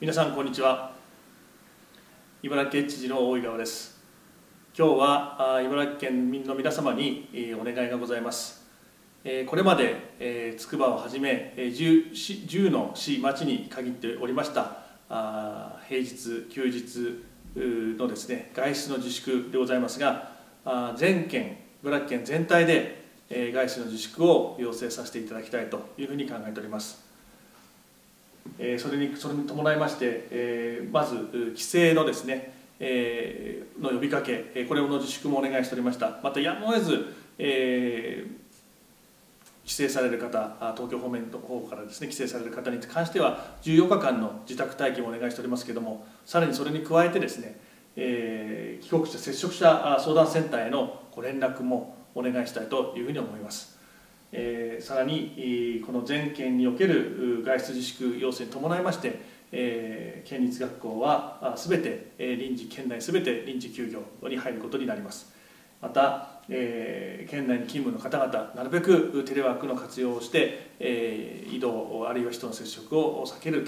皆さんこんにちは。茨城県知事の大井川です。今日は茨城県民の皆様に、お願いがございます、これまで、えー、筑波をはじめ、10, 10の市町に限っておりました平日休日のですね外出の自粛でございますが全県茨城県全体で、え外出の自粛を要請させていただきたいというふうに考えております。えそれにそれに伴いまして、えまず規制のですね、えの呼びかけ、これの自粛もお願いしておりましたまたやむを得ず、えー帰省される方東京方面の方からですね帰省される方に関しては14日間の自宅待機もお願いしておりますけれどもさらにそれに加えてですね、えー帰国者接触者相談センターへのご連絡もお願いしたいというふうに思います。えーさらにこの全県における外出自粛要請に伴いまして、えー県立学校はすべて臨時県内すべて臨時休業に入ることになります。また、えー県内に勤務の方々なるべくテレワークの活用をして、えー移動あるいは人の接触を避ける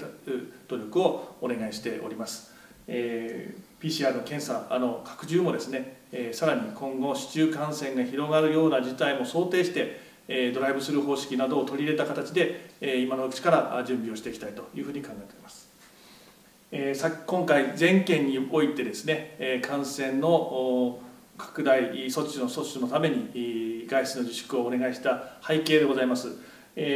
努力をお願いしております、えー PCR の検査あの拡充もですね、えーさらに今後市中感染が広がるような事態も想定してドライブスルー方式などを取り入れた形で、今のうちから準備をしていきたいというふうに考えております。今回全県においてですね、感染の拡大措置の措置のために外出の自粛をお願いした背景でございます。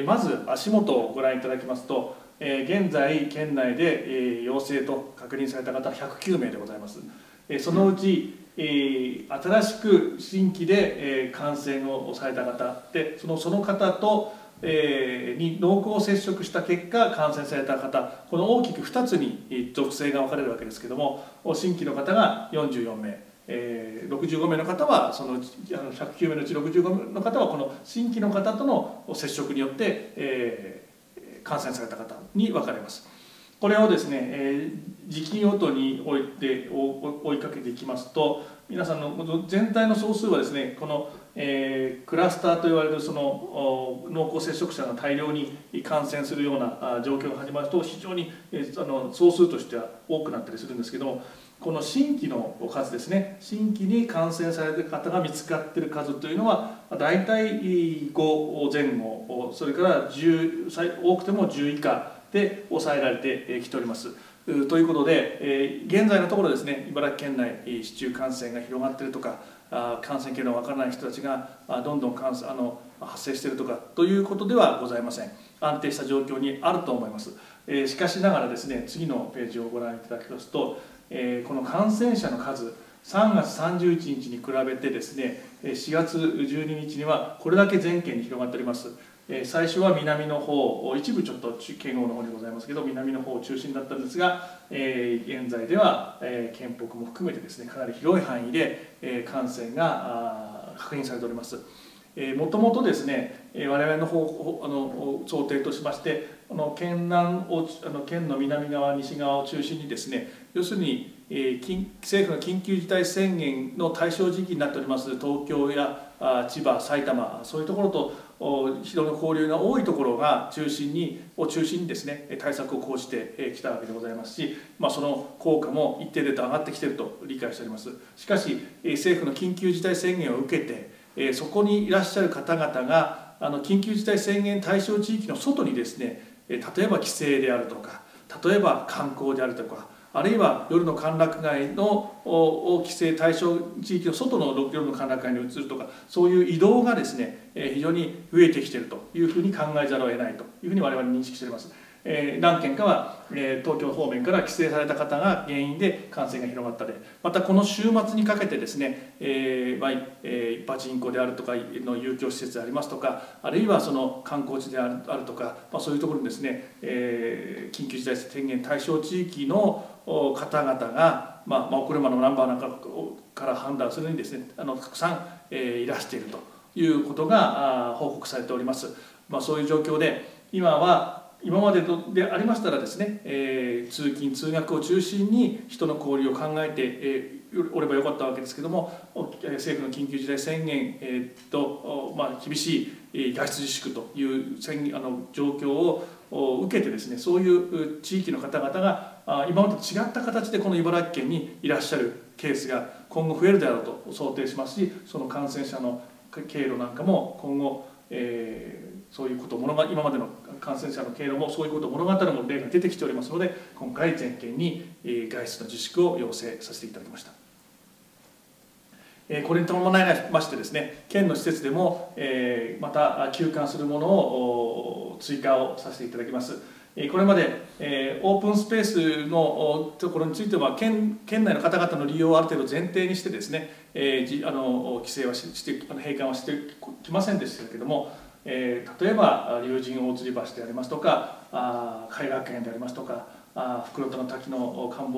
まず足元をご覧いただきますと、現在県内で、陽性と確認された方109名でございます。そのうち、新しく新規で、感染をされた方でそのその方と、えーに濃厚接触した結果感染された方この大きく2つに属性が分かれるわけですけども新規の方が44名、えー65名の方はそのあの109名のうち65名の方はこの新規の方との接触によって、えー感染された方に分かれます。これをですね、えー時期ごとに追いて追追いかけていきますと皆さんの全体の総数はですねこの、えークラスターと言われるその濃厚接触者が大量に感染するような状況が始まると非常に、えーあの総数としては多くなったりするんですけどもこの新規の数ですね新規に感染されている方が見つかっている数というのは大体5前後それから10多くても10以下で抑えられてきております。ということで、えー現在のところですね茨城県内市中感染が広がっているとかあ感染経路のわからない人たちがあどんどん感染あの発生しているとかということではございません。安定した状況にあると思います、えーしかしながらですね次のページをご覧いただきますと、えーこの感染者の数3月31日に比べてですね4月12日にはこれだけ全県に広がっております。え最初は南の方一部ちょっと県央の方にございますけど南の方を中心だったんですが、え現在では、えー県北も含めてですねかなり広い範囲で、え感染が確認されております。もともとですね、我々の方あの想定としましてあの県南をあの県の南側西側を中心にですね要するに、えー政府の緊急事態宣言の対象時期になっております東京やあ千葉埼玉そういうところと人の交流が多いところが中心にを中心にですね対策を講じてきたわけでございますし、まあ、その効果も一定程度上がってきていると理解しております。しかし政府の緊急事態宣言を受けてそこにいらっしゃる方々があの緊急事態宣言対象地域の外にですね例えば帰省であるとか例えば観光であるとかあるいは夜の歓楽街のお規制対象地域の外の夜の歓楽街に移るとかそういう移動がですね非常に増えてきているというふうに考えざるを得ないというふうに我々認識しております。えー何件かは、えー東京方面から帰省された方が原因で感染が広がったでまたこの週末にかけてですね、えーまあえーパチンコであるとかの遊興施設でありますとかあるいはその観光地であるあるとか、まあ、そういうところにですね、えー緊急事態宣言対象地域の方々が、まあまあ、お車のナンバーなんかから判断するにですねあのたくさん、えーいらしているということがあ報告されております。まあ、そういう状況で今は今までとでありましたらですね、えー通勤通学を中心に人の交流を考えて、えーおればよかったわけですけども政府の緊急事態宣言、えーとまあ、厳しいえ外出自粛という宣あの状況を受けてですねそういう地域の方々が今までと違った形でこの茨城県にいらっしゃるケースが今後増えるであろうと想定しますしその感染者の経路なんかも今後、えー、そういうことを物が今までの感染者の経路もそういうこと物語る例が出てきておりますので今回全県に外出の自粛を要請させていただきました。これに伴いましてですね県の施設でもまた休館するものを追加をさせていただきますこれまでオープンスペースのところについては県県内の方々の利用をある程度前提にしてですねあの規制はして閉館はしてきませんでしたけれども例えば竜神大吊り橋でありますとか海学園でありますとか袋田の滝の関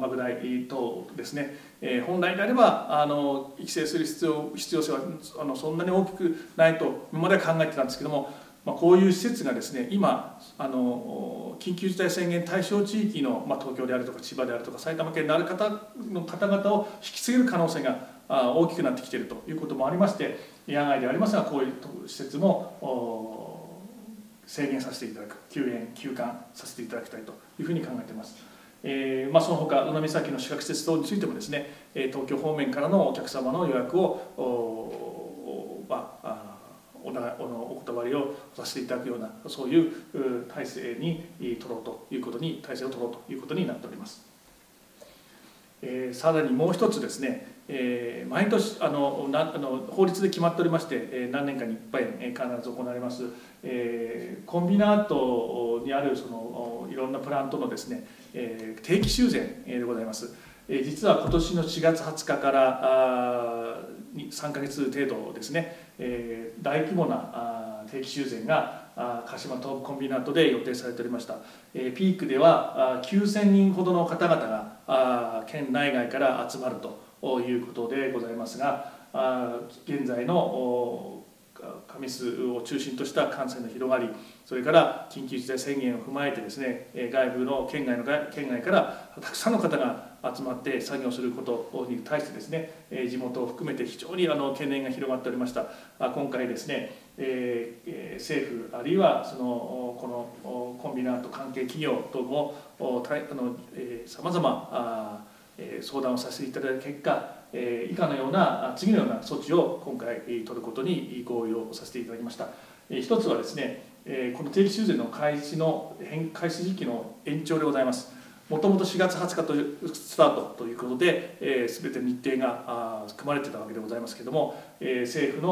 白台等ですね、えー、本来であればあの規制する必要必要性はあのそんなに大きくないと今までは考えてたんですけども、まあ、こういう施設がですね今あの緊急事態宣言対象地域の、まあ、東京であるとか千葉であるとか埼玉県である方の方々を引き継げる可能性が大きくなってきているということもありまして野外でありますがこういう施設も制限させていただく休園休館させていただきたいというふうに考えています。えーまあ、その他宇野岬の宿泊施設等についてもですね東京方面からのお客様の予約を,、おおお断りをさせていただくようなそういう体制に取ろうということに体制を取ろうということになっております。えー、さらにもう一つですねえー、毎年あのなあの法律で決まっておりまして、えー、何年かにいっぱい、えー、必ず行われます、えー、コンビナートにあるそのいろんなプラントのですね、えー、定期修繕でございます、えー、実は今年の4月20日からあ3か月程度ですね、え、大規模な定期修繕が鹿島東部コンビナートで予定されておりました、え、ピークでは9000人ほどの方々が県内外から集まるということでございますが現在の過密を中心とした感染の広がりそれから緊急事態宣言を踏まえてですね外部の県外の県外からたくさんの方が集まって作業することに対してですね地元を含めて非常にあの懸念が広がっておりました。今回ですね政府あるいはそのこのコンビナート関係企業ともさまざま相談をさせていただいた結果以下のような次のような措置を今回取ることに合意をさせていただきました。一つはですねこの定期修繕の開始の開始時期の延長でございます。もともと4月20日とスタートということで、えー、全て日程があ組まれてたわけでございますけれども、えー、政府の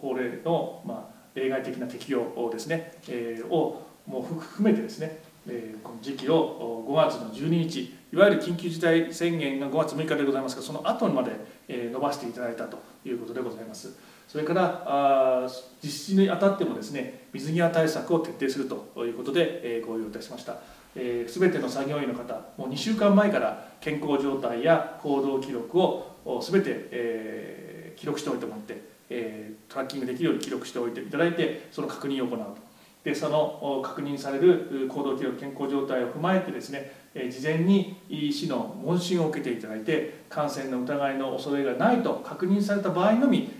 法令の、まあ、例外的な適用をですね、えー、をもう含めてですね、えー、この時期を5月の12日いわゆる緊急事態宣言が5月6日でございますがその後まで、え伸ばしていただいたということでございます。それからあ実施にあたってもですね水際対策を徹底するということで、え合意をいたしました。えー、全ての作業員の方もう2週間前から健康状態や行動記録を全て、えー、記録しておいてもらって、えー、トラッキングできるように記録しておいていただいてその確認を行うと。でその確認される行動記録健康状態を踏まえてですね事前に医師の問診を受けていただいて感染の疑いの恐れがないと確認された場合のみ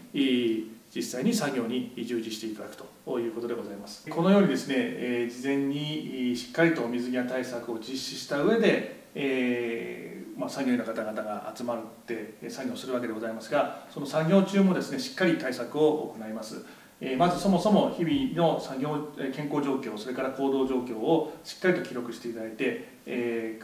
実際に作業に従事していただくということでございます。このようにですねえ事前にしっかりと水際対策を実施した上で、えーまあ、作業員の方々が集まって作業するわけでございますがその作業中もですねしっかり対策を行います。まずそもそも日々の作業健康状況それから行動状況をしっかりと記録していただいて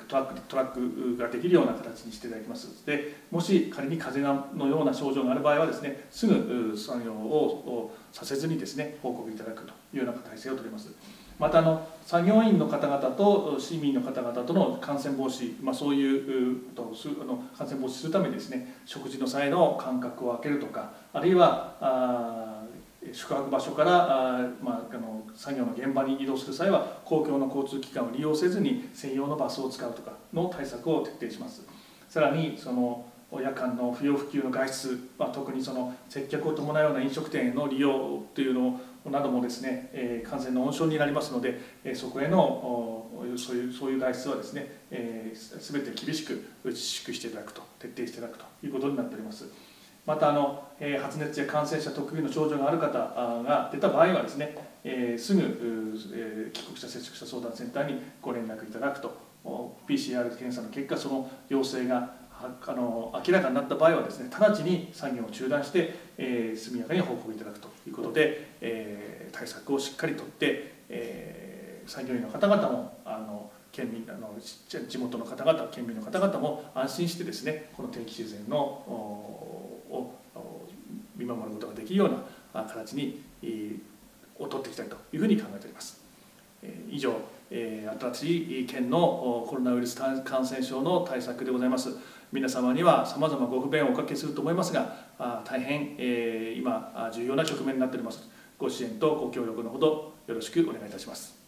トラックトラックができるような形にしていただきます。でもし仮に風邪のような症状がある場合はですねすぐ作業をさせずにですね報告いただくというような体制をとります。またあの作業員の方々と市民の方々との感染防止、まあ、そういうとあの感染防止するためにですね食事の際の間隔を空けるとかあるいはあ宿泊場所からあ、まあ、あの作業の現場に移動する際は公共の交通機関を利用せずに専用のバスを使うとかの対策を徹底しますさらにその夜間の不要不急の外出、まあ、特にその接客を伴うような飲食店への利用というのなどもですね、えー、感染の温床になりますので、えー、そこへのそういうそういう外出はですね、えー、全て厳しく自粛していただくと徹底していただくということになっております。またあの、えー、発熱や感染者特有の症状がある方が出た場合はですね、えー、すぐ、えー、帰国者接触者相談センターにご連絡いただくと。PCR 検査の結果その陽性があの明らかになった場合はですね直ちに作業を中断して、えー、速やかに報告いただくということで、えー、対策をしっかりとって、えー、作業員の方々もあの県民あの地元の方々県民の方々も安心してですねこの天気自然のを見守ることができるような形にを取っていきたいというふうに考えております。以上新しい県のコロナウイルス感染症の対策でございます。皆様にはさまざまご不便をおかけすると思いますが大変、え今重要な局面になっておりますご支援とご協力のほどよろしくお願いいたします